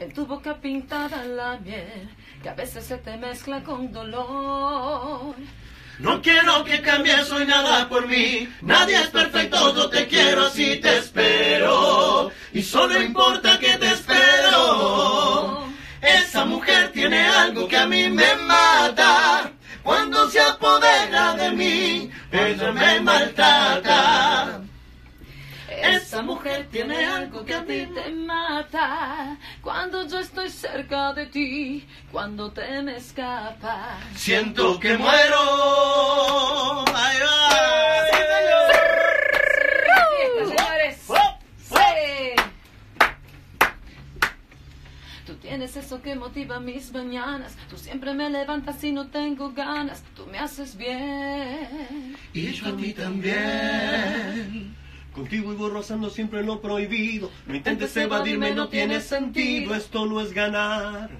En tu boca pintada la miel, que a veces se te mezcla con dolor. No quiero que cambies hoy nada por mí. Nadie es perfecto, yo te quiero así te espero. Y solo importa que te espero. Esa mujer tiene algo que a mí me mata. Cuando se apodera de mí, ella me maltrata. Esa mujer tiene algo que a ti te mata. Cuando yo estoy cerca de ti, cuando te me escapas. Siento que muero. Ay. Fiesta, señores. Oh, Sí. Tú tienes eso que motiva mis mañanas. Tú siempre me levantas y no tengo ganas. Tú me haces bien. Y yo a ti también. Contigo voy rozando siempre lo prohibido. No intentes evadirme, no tiene sentido. Esto no es ganar.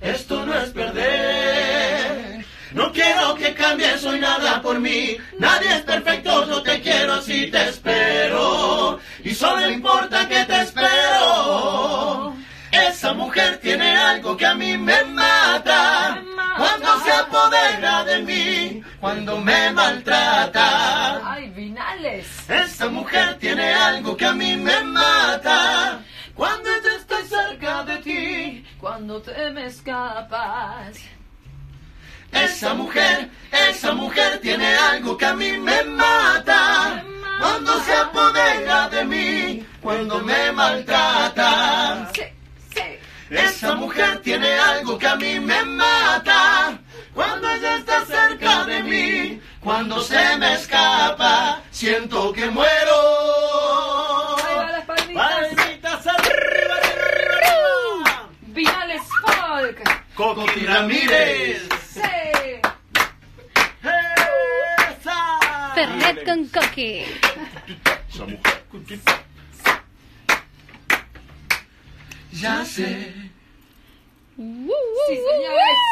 Esto no es perder. No quiero que cambies hoy nada por mí. Nadie es perfecto, yo te quiero así te espero. Y solo importa que te espero. Esa mujer tiene algo que a mí me mata. Cuando se apodera de mí, cuando me maltrata. Esa mujer tiene algo que a mí me mata. Cuando yo estoy cerca de ti. Cuando te me escapas. Esa mujer, esa mujer tiene algo que a mí me mata. Cuando se apodera de mí, cuando me maltrata. Esa mujer tiene algo que a mí me mata. Cuando ella está cerca de mí, cuando se me escapa, siento que muero. Las palmitas. Palmitas arriba, arriba, arriba. Vinales folk. Coqui Ramírez. Sí. ¡Esa! Fernet con. Esa mujer. Ya sé. Sí, señores.